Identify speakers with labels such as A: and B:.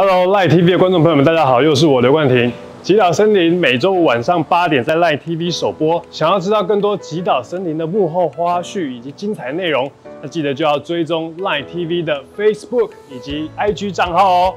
A: Hello，Line TV 的观众朋友们，大家好，又是我刘冠廷。《极岛森林》每周五晚上八点在 Line TV 首播，想要知道更多《极岛森林》的幕后花絮以及精彩内容，那记得就要追踪 Line TV 的 Facebook 以及 IG 账号哦。